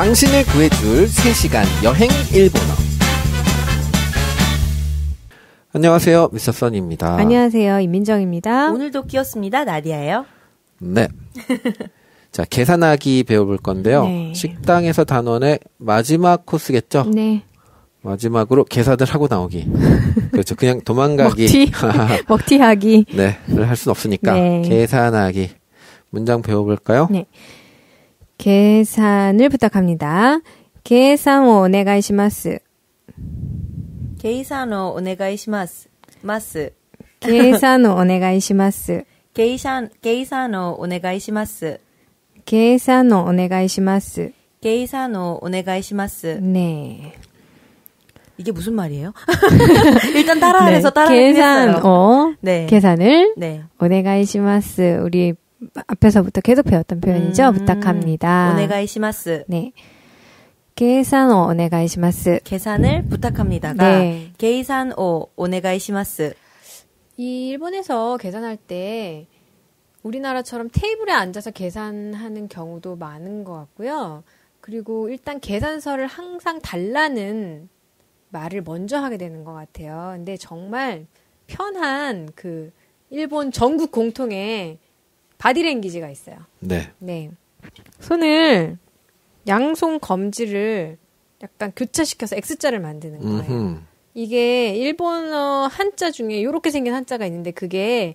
당신을 구해줄 3시간 여행 일본어. 안녕하세요. 미스터 선입니다. 안녕하세요. 임민정입니다. 오늘도 끼었습니다. 나디아예요. 네. 자, 계산하기 배워볼 건데요. 네. 식당에서 단원의 마지막 코스겠죠? 네. 마지막으로 계산을 하고 나오기. 그렇죠. 그냥 도망가기. 먹튀. 먹튀하기. 네, 할 수는 없으니까. 네. 계산하기. 문장 배워볼까요? 네. 계산을 부탁합니다. 計算をお願いします. 게이사노 오네가이시마스. 마스. 계산 をお願いします. 計算 計算をお願いします. 計算をお願いします. 計算をお願いします. 네. 이게 무슨 말이에요? 일단 따라해서 네. 따라했어요. 計算を 네. 계산을 네. 오네가이시마스. 우리 앞에서부터 계속 배웠던 표현이죠. 음, 부탁합니다. 오네가이시마스. 네. 계산 오 오네가이시마스. 계산을 부탁합니다가 네. 게이산 오 오네가이시마스. 이 일본에서 계산할 때 우리나라처럼 테이블에 앉아서 계산하는 경우도 많은 것 같고요. 그리고 일단 계산서를 항상 달라는 말을 먼저 하게 되는 것 같아요. 근데 정말 편한 그 일본 전국 공통의 바디랭귀지가 있어요. 네. 네. 손을 양손 검지를 약간 교차시켜서 X자를 만드는 거예요. 음흠. 이게 일본어 한자 중에 이렇게 생긴 한자가 있는데 그게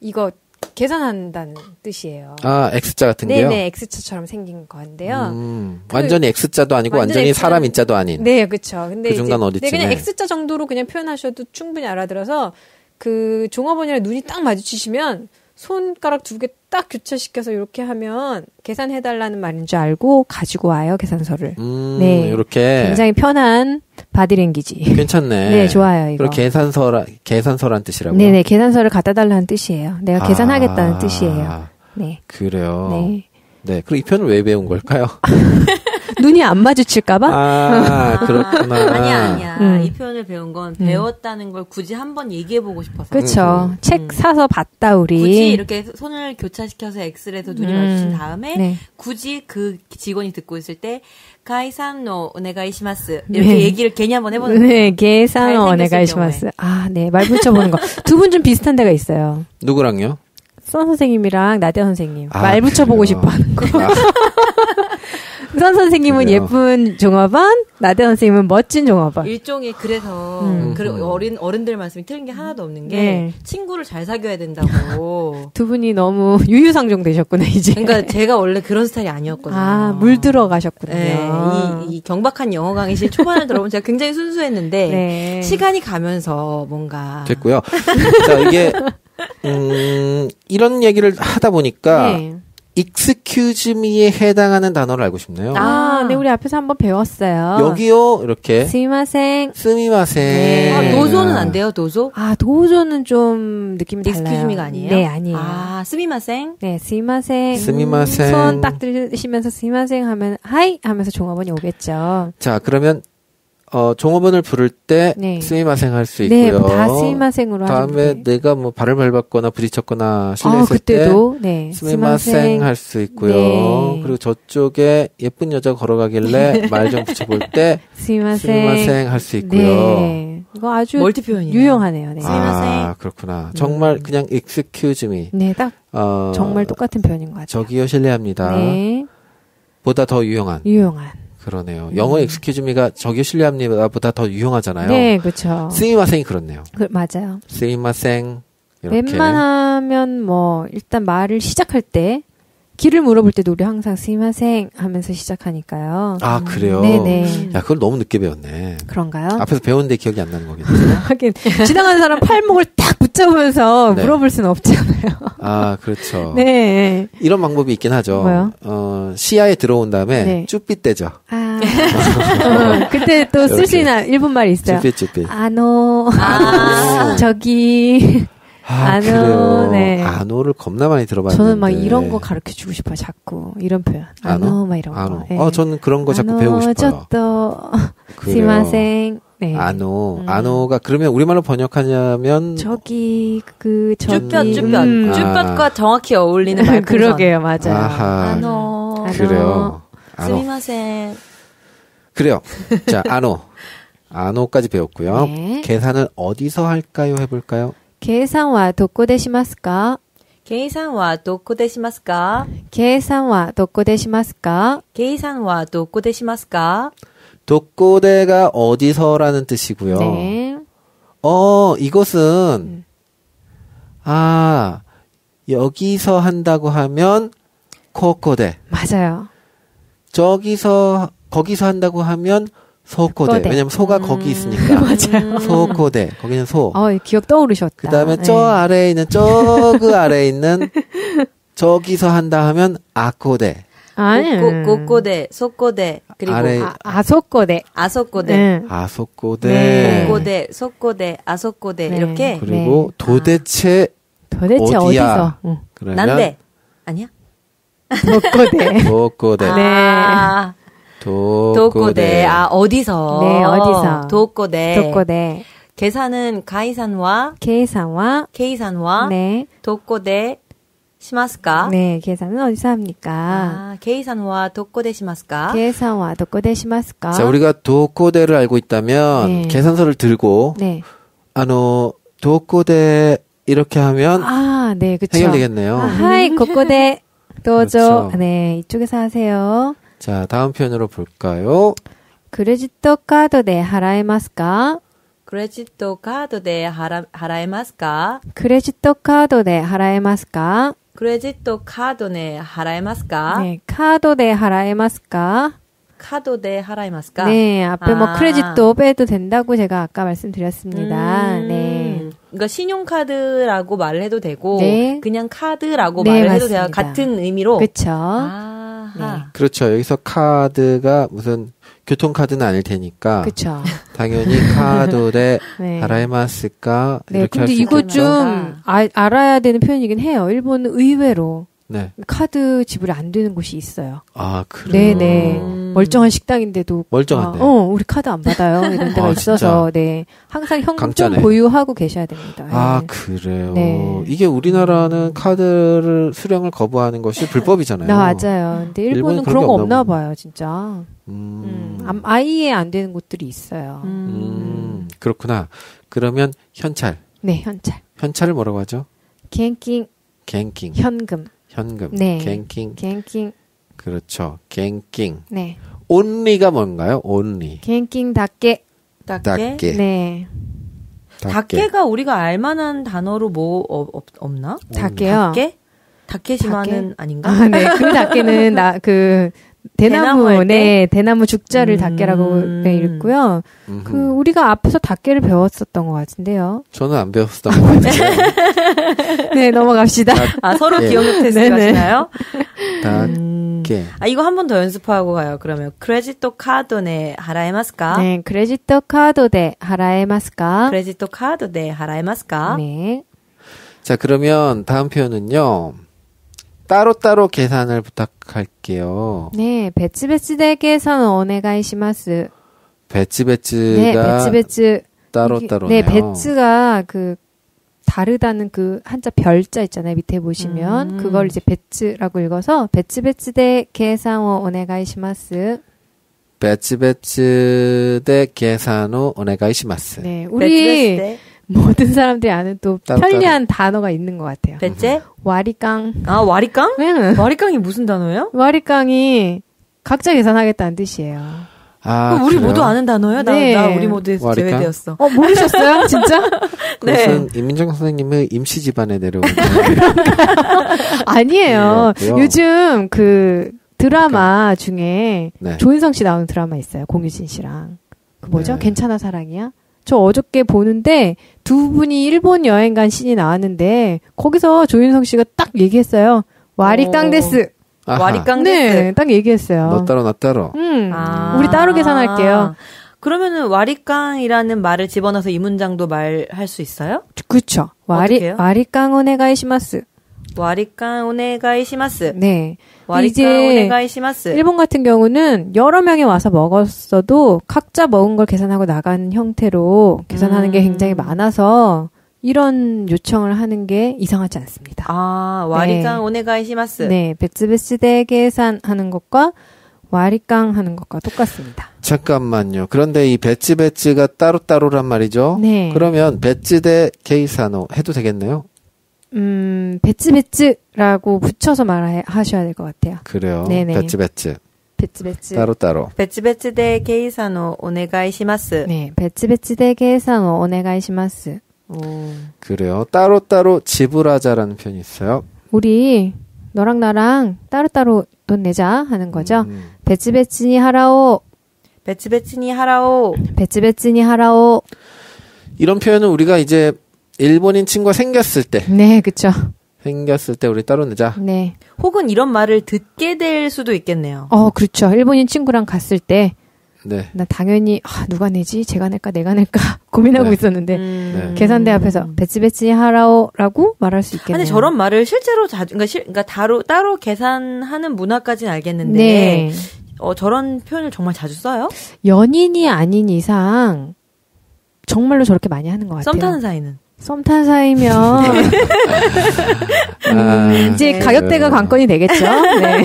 이거 계산한다는 뜻이에요. 아, X자 같은 게요? 네네 X자처럼 생긴 건데요. 음, 그- 완전히 X자도 아니고 완전 완전히 X자는- 사람 인자도 아닌. 네, 그렇죠. 근데 그 중간 어디쯤에? 네, 그냥 X자 정도로 그냥 표현하셔도 충분히 알아들어서 그 종업원이랑 눈이 딱 마주치시면 손가락 두 개 딱 교차시켜서 이렇게 하면 계산해달라는 말인 줄 알고 가지고 와요 계산서를. 음, 네. 이렇게 굉장히 편한 바디랭귀지. 괜찮네. 네, 좋아요 이거. 계산서라 계산서란 뜻이라고요? 네네 계산서를 갖다 달라는 뜻이에요. 내가 계산하겠다는 아, 뜻이에요. 네. 그래요. 네. 네. 그럼 이 편을 왜 배운 걸까요? 눈이 안 마주칠까봐? 아, 그렇구나. 아니야 아니야. 음. 이 표현을 배운 건 배웠다는 걸 굳이 한 번 얘기해 보고 싶어서. 그쵸. 음. 책 사서 봤다 우리. 굳이 이렇게 손을 교차시켜서 X를 해서 눈이 음. 마주친 다음에 네. 굳이 그 직원이 듣고 있을 때 가이산노 오네가이시마스 이렇게 네. 얘기를 괜히 한번 해보는 거예요. 네, 잘생겼을 오네가이시마스. 아, 네, 말 붙여보는 거. 두 분 좀 비슷한 데가 있어요. 누구랑요? 선 선생님이랑 나대 선생님. 아, 말 붙여보고? 싶어 하는 거. 아, 선 선생님은 그래요. 예쁜 종업원, 나대 선생님은 멋진 종업원. 일종의 그래서 음. 그 어린 어른들 말씀이 틀린 게 하나도 없는 게 네. 친구를 잘 사귀어야 된다고. 두 분이 너무 유유상종 되셨구나, 이제. 그러니까 제가 원래 그런 스타일이 아니었거든요. 아, 물 들어가셨군요. 네, 이, 이 경박한 영어 강의실 초반을 들어보면 제가 굉장히 순수했는데 네. 시간이 가면서 뭔가 됐고요. 자, 이게 음, 이런 얘기를 하다 보니까 네. Excuse me에 해당하는 단어를 알고 싶네요. 아, 아. 네, 우리 앞에서 한번 배웠어요. 여기요. 이렇게 すみません. すみません. 네. 아, 노조는 안 돼요, 노조? 아, どうぞ는 좀 느낌이 달라요. excuse me가 아니에요? 네, 아니에요. 아, すみません? 네, すみません. すみません. 손딱 들으시면서 すみません 하면 はい 하면서 종업원이 오겠죠. 자, 그러면 어, 종업원을 부를 때 네. すみません 할수 네, 있고요. 다 스미마생으로 다음에 하는데. 내가 뭐 발을 밟았거나 부딪혔거나 아, 실례했을 때 그때도 네. すみません 할수 있고요. 네. 그리고 저쪽에 예쁜 여자가 걸어가길래 말 좀 붙여볼 때 스미마생. 스미마셍 할수 있고요. 네. 이거 아주 멀티 표현이에요. 유용하네요. 네. 아, 그렇구나. 정말 그냥 excuse me. 네, 딱 어, 정말 똑같은 표현인 것 같아요. 저기요 실례합니다. 네. 보다 더 유용한. 유용한. 그러네요. 영어 excuse me가 저기요 실례합니다. 보다 더 유용하잖아요. 네, 그렇죠. 스미마셍이 그렇네요. 그, 맞아요. 스미마셍 이렇게. 웬만하면 뭐 일단 말을 시작할 때 길을 물어볼 때도 우리 항상 스미마생 하면서 시작하니까요. 아, 그래요? 네네. 야, 그걸 너무 늦게 배웠네. 그런가요? 앞에서 배웠는데 기억이 안 나는 거겠네. 하긴 지나가는 사람 팔목을 딱 붙잡으면서 네. 물어볼 수는 없잖아요. 아, 그렇죠. 네. 이런 방법이 있긴 하죠. 뭐요? 어, 시야에 들어온 다음에 네. 쭈삣 떼죠. 아, 어, 그때 또 쓸 수 있는 일본 말이 있어요. 쭈삣 쭈삣. 아노, 아. 저기. 아, 아노, 그래요. 네. 아노를 겁나 많이 들어봤는데. 저는 막 이런 거 가르쳐 주고 싶어요, 자꾸. 이런 표현. 아노? 아노, 막 이런 거. 아노. 네. 어, 저는 그런 거 자꾸 배우고 싶어요. 저또 그래요. 스마생. 네. 아노. 음. 아노가 그러면 우리말로 번역하냐면 저기 그 저기 쭈뼛, 쭈뼛. 음. 쭈뼛과 정확히 어울리는 말. 그러게요, 맞아요. 아하. 아노. 아노. 그래요. 아노. 스미마생. 그래요. 자, 아노. 아노까지 배웠고요. 네. 계산을 어디서 할까요? 해볼까요? 계산와 독고되시마스까? 계산와 독고되시마스까? 계산와 독고되시마스까? 계산와 독고되시마스까? 독고대가 어디서라는 뜻이고요. 네. 어, 이것은 음. 아, 여기서 한다고 하면 코코데. 맞아요. 저기서 거기서 한다고 하면 소코대. 소코대. 왜냐면 소가 거기 있으니까. 맞아요. 소코대. 거기는 소. 어, 기억 떠오르셨다. 그 다음에 저 네. 아래에 있는, 저 그 아래에 있는, 저기서 한다 하면, 아코대. 아니. 꼬- 꼬꼬대, 소꼬대, 그리고 아래- 아, 아소꼬대. 아소꼬대, 네. 아소코대. 네. 꼬꼬대, 소꼬대, 아소꼬대 네. 이렇게 그리고 네. 도대체, 도대체 어디야? 어디서? 응. 그러면, 난데 아니야? 도꼬대. 도꼬대. 네. 아, 도꼬대. 아 어디서? 네, 어디서. 도꼬대. 도꼬대. 계산은 가이산와 계산와 케이산와 네. 도꼬대 しますか? 네, 계산은 어디서 합니까? 아, 計算はどこで しますか? 計算はどこでしますか? 자, 우리가 どこで를 알고 있다면 네. 계산서를 들고 네. あの どこで 이렇게 하면 아, 네, 그쵸. 해결되겠네요. 아, はい, ここで. どうぞ. 그렇죠. 네, 이쪽에서 하세요. 자, 다음 표현으로 볼까요? クレジットカードで払えますか? クレジットカードで払え, 払えますか? クレジットカードで払えますか? クレジットカードで払えますか? 네, カードで払えますか? カードで払えますか? 네, 앞에 뭐 아. クレジット 빼도 된다고 제가 아까 말씀드렸습니다. 음, 네. 그러니까 신용카드라고 말을 해도 되고 네. 그냥 카드라고 네, 말을 해도 돼요. 같은 의미로. 그쵸. 아 하. 그렇죠. 여기서 카드가 무슨 교통카드는 아닐 테니까 그쵸. 당연히 카드에 네. 하라이마스까 네, 근데 수 이거 있겠죠. 좀 아, 알아야 되는 표현이긴 해요. 일본은 의외로 네. 카드 지불이 안 되는 곳이 있어요. 아, 그래요. 네네. 음. 멀쩡한 식당인데도. 멀쩡한데. 아, 어, 우리 카드 안 받아요. 이런 데가 아, 있어서, 네. 항상 현금 강짜네. 보유하고 계셔야 됩니다. 아, 네. 그래요. 네. 이게 우리나라는 카드를 수령을 거부하는 것이 불법이잖아요. 네, 맞아요. 근데 일본은 일본은 그런 그런 게거 없나. 봐요, 진짜. 음. 음, 암- 아예 안 되는 곳들이 있어요. 음, 그렇구나. 그러면 현찰. 네, 현찰. 현찰을 뭐라고 하죠? 갱킹, 갱킹. 현금. 현금. 네. 갱킹. 갱킹, 그렇죠. 갱킹. 네. 온리가 뭔가요? 온리. 갱킹 닭게. 닭게? 네. 닭게가 우리가 알만한 단어로 뭐 어, 없, 없나? 닭게요. 닭게? たけ지만은 아닌가? 아, 네. 그 たけ는 나, 그, 대나무? 네, 대나무 죽자를 음. たけ라고 네, 읽고요. 음흠. 그, 우리가 앞에서 たけ를 배웠었던 것 같은데요. 저는 안 배웠었던 것 같아요. 네, 넘어갑시다. 아, 서로 예. 기억력 테스트. 하시나요? 음. 아, 이거 한 번 더 연습하고 가요. 그러면 クレジットカードで払えますか? 네, クレジットカードで払えますか? クレジットカードで払えますか? 네. 자, 그러면 다음 표현은요. 따로따로 계산을 부탁할게요. 네, 베츠베츠 대 계산 오네가이시마스. 배츠배츠가 네, 베츠베츠. 따로따로네요. 네, 베츠가 그 다르다는 그 한자 별자 있잖아요. 밑에 보시면 음. 그걸 이제 베츠라고 읽어서 베츠베츠 대 계산 오네가이시마스. 배츠배츠 대 계산호 오네가이시마스. 네, 우리 베츠베스 모든 사람들이 아는 또 편리한 단어가 있는 것 같아요. 대 베째? 와리깡. 아, 와리깡? 응. 와리깡이 무슨 단어예요? 와리깡이 각자 계산하겠다는 뜻이에요. 아, 그럼 우리 그래요? 모두 아는 단어예요? 네. 나, 나 우리 모두에서 와리깡? 제외되었어. 어, 모르셨어요? 진짜? 그것은 임민정 선생님의 임시 집안에 내려온 아니에요. 그렇고요. 요즘 그 드라마 중에 네. 조인성 씨 나오는 드라마 있어요. 공유진 씨랑. 그 뭐죠? 네. 괜찮아 사랑이야? 저 어저께 보는데 두 분이 일본 여행 간 씬이 나왔는데 거기서 조인성 씨가 딱 얘기했어요. 割り勘 오. です. 아하. 割り勘 네, です. 딱 얘기했어요. 너 따로 나 따로. 음, 아. 우리 따로 계산할게요. 그러면은 割り勘이라는 말을 집어넣어서 이 문장도 말할 수 있어요? 그쵸. 割り, 어떻게요? 割り勘お願いします. 割り勘お願いします. 네. 割り勘 이제 오네가이시마스. 일본 같은 경우는 여러 명이 와서 먹었어도 각자 먹은 걸 계산하고 나가는 형태로 계산하는 게 음. 굉장히 많아서 이런 요청을 하는 게 이상하지 않습니다. 아, 와리깡 오네가이시마스. 네, 베츠베츠 대 계산하는 것과 와리깡 하는 것과 똑같습니다. 잠깐만요. 그런데 이 배츠 배츠가 따로따로란 말이죠. 네. 그러면 배츠 대 게이사노 해도 되겠네요. 음, 배츠 배츠라고 붙여서 말하셔야 될 것 같아요. 그래요. 네네. 배츠 배츠 배츠 배츠. 따로따로. 別々でケイさんのお願いします。 네, 배츠 배츠 대 계산 오네가이시마스. 오. 그래요. 따로따로 지불하자라는 표현이 있어요. 우리 너랑 나랑 따로따로 돈 내자 하는 거죠. 음, 배츠 배츠니 하라오. 別々に払おう。 배츠 배츠니 하라오. 이런 표현은 우리가 이제 일본인 친구가 생겼을 때 네, 그쵸. 생겼을 때 우리 따로 내자. 네. 혹은 이런 말을 듣게 될 수도 있겠네요. 어, 그렇죠. 일본인 친구랑 갔을 때, 네. 나 당연히, 아, 누가 내지? 제가 낼까? 내가 낼까? 고민하고 네. 있었는데, 음. 네. 계산대 앞에서 배츠 배츠니 하라오 라고 말할 수 있겠네요. 근데 저런 말을 실제로 자주, 그러니까, 실, 그러니까 따로, 따로 계산하는 문화까지는 알겠는데, 네. 어, 저런 표현을 정말 자주 써요? 연인이 아닌 이상, 정말로 저렇게 많이 하는 것 같아요. 썸 타는 사이는. 썸탄 사이면, 아, 이제 네. 가격대가 관건이 되겠죠? 네.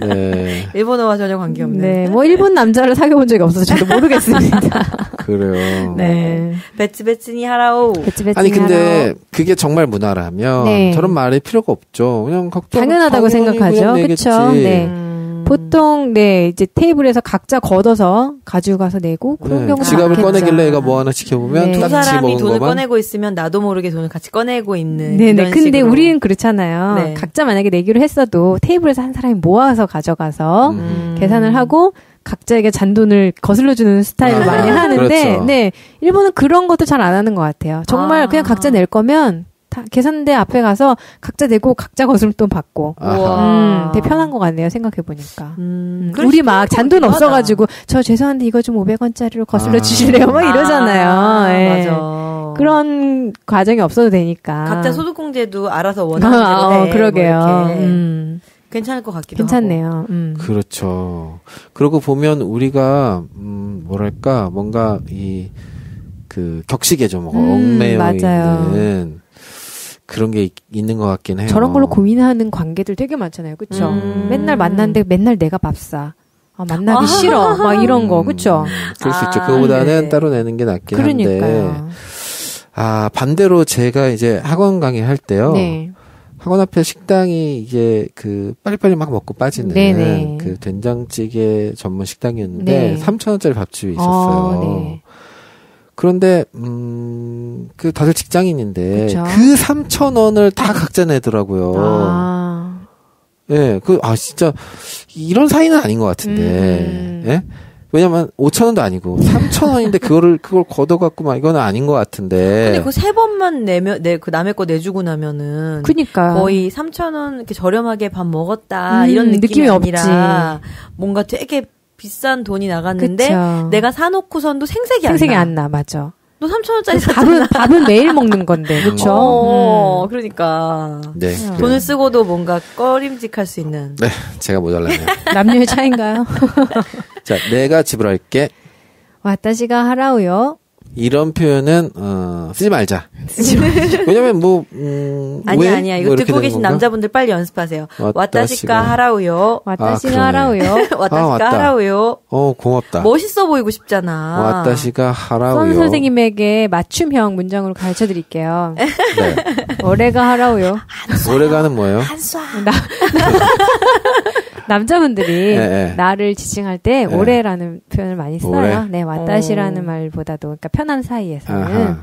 네. 일본어와 전혀 관계없는. 네. 뭐, 일본 남자를 사귀어본 적이 없어서 저도 모르겠습니다. 그래요. 네. 배츠배츠니 하라오. 배츠 배츠 아니 근데 그게 정말 문화라면 네. 저런 말이 필요가 없죠. 그냥 각자 당연하다고 생각하죠. 그쵸? 네. 음. 보통 네 이제 테이블에서 각자 걷어서 가지고 가서 내고 그런 네, 경우도 지갑을 많겠죠. 꺼내길래 얘가 뭐 하나 지켜보면 네. 두 사람이 먹은 돈을 거만 꺼내고 있으면 나도 모르게 돈을 같이 꺼내고 있는. 네네. 이런 근데 식으로. 우리는 그렇잖아요. 네. 각자 만약에 내기로 했어도 테이블에서 한 사람이 모아서 가져가서 음. 음. 계산을 하고 각자에게 잔돈을 거슬러 주는 스타일을 아, 많이 하는데 그렇죠. 네 일본은 그런 것도 잘 안 하는 것 같아요. 정말 아. 그냥 각자 낼 거면 다 계산대 앞에 가서 각자 내고 각자 거슬돈 받고. 음, 되게 편한 것 같네요. 생각해 보니까. 음, 음, 우리 막 잔돈. 없어가지고 저 죄송한데 이거 좀 500원짜리로 거슬러 아. 주실래요? 막 이러잖아요. 아, 예. 맞아. 그런 과정이 없어도 되니까. 각자 소득공제도 알아서 아, 원하는 대로 어, 해. 뭐 그러게요. 이렇게. 음, 괜찮을 것 같기도 괜찮네요. 음. 그렇죠. 그러고 보면 우리가 음 뭐랄까 뭔가 이 그 격식에죠. 뭐 음, 얽매여 맞아요. 있는 그런 게 있, 있는 것 같긴 해요. 저런 걸로 고민하는 관계들 되게 많잖아요. 그쵸? 음. 맨날 만났는데 맨날 내가 밥 사. 아, 만나기 아. 싫어. 막 이런 거. 음, 그쵸? 그럴 수 있죠. 아, 그거보다는 네. 따로 내는 게 낫긴 한데. 그러니까요. 아 반대로 제가 이제 학원 강의할 때요. 네. 학원 앞에 식당이 이게 그 빨리빨리 막 먹고 빠지는 네네. 그 된장찌개 전문 식당이었는데 네. 3천 원짜리 밥집이 있었어요. 아, 네. 그런데 음 그 다들 직장인인데 그쵸. 그 3천 원을 다 각자 내더라고요. 아. 예, 그 아 진짜 이런 사이는 아닌 것 같은데. 음. 예? 왜냐면 5천 원도 아니고 3천 원인데 그거를 그걸 걷어갖고 막 이거는 아닌 것 같은데. 근데 그 세 번만 내면 내 그 남의 거 내주고 나면은 그니까. 거의 3천 원 이렇게 저렴하게 밥 먹었다 음, 이런 느낌이, 느낌이 아니라 뭔가 되게 비싼 돈이 나갔는데 그쵸. 내가 사놓고선도 생색이, 생색이 안 나. 안 나, 맞아. 너 3천 원짜리 밥은. 밥은 매일 먹는 건데, 그쵸? 어, 음. 그러니까 네. 음. 그래요. 돈을 쓰고도 뭔가 꺼림직할 수 있는. 네, 제가 모자랐네요. 남녀의 차인가요? 자, 내가 지불할게. 와타시가 하라우요. 이런 표현은 어, 쓰지 말자. 왜냐면 뭐 음, 아니야 왜? 아니야 이거 뭐 듣고 계신 건가? 남자분들 빨리 연습하세요. 와타시가- 와타시가 하라우요. 와타시가 그러네. 하라우요. 와타시가 맞다. 하라우요. 어 고맙다. 멋있어 보이고 싶잖아. 와타시가 하라우요. 선 선생님에게 맞춤형 문장으로 가르쳐 드릴게요. 네. 올해가 하라우요. 노래가는 뭐예요? 한쏴. 남자분들이 네, 네. 나를 지칭할 때 네. 올해라는 표현을 많이 써요. 올해? 네, 어. 말보다도 그러니까 편한 사이에서는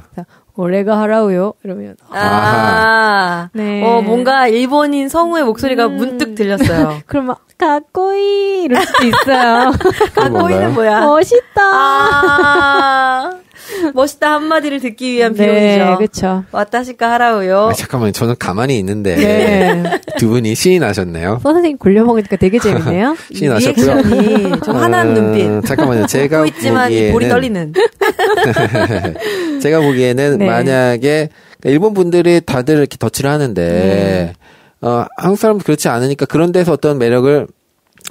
올해가 하라우요. 이러면 아. 네. 어, 뭔가 일본인 성우의 목소리가 음. 문득 들렸어요. 그럼 막 가꼬이 이럴 수도 있어요. 보이는 뭐야? 멋있다. 아. 멋있다 한마디를 듣기 위한 네, 비용이죠. 그렇죠. 와타시카 하라우요. 아, 잠깐만요. 저는 가만히 있는데 네. 두 분이 신이 나셨네요. 서 선생님 굴려 먹으니까 되게 재밌네요. 신이 나셨고요. 리액션이 좀 화난 어, 눈빛. 잠깐만요. 제가 있지만 이 보기에는 볼이 떨리는. 제가 보기에는 네. 만약에 일본 분들이 다들 이렇게 덧칠을 하는데 음. 어, 한국 사람도 그렇지 않으니까 그런 데서 어떤 매력을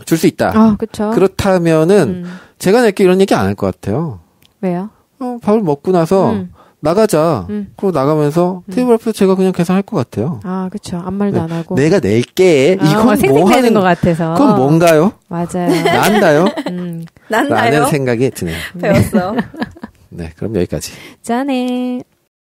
줄 수 있다. 아, 그렇죠. 그렇다면은 음. 제가 내게 이런 얘기 안 할 것 같아요. 왜요? 어, 밥을 먹고 나서 음. 나가자. 음. 그리고 나가면서 테이블 앞에서 제가 그냥 계산할 것 같아요. 아, 그쵸. 아무 말도 네. 안 하고. 내가 낼게. 아, 이건 뭐 하는 것 같아서. 그건 뭔가요? 맞아요. 난가요? 음, 난 나요? 라는 생각이 드네요. 배웠어. 네, 그럼 여기까지. 짠해.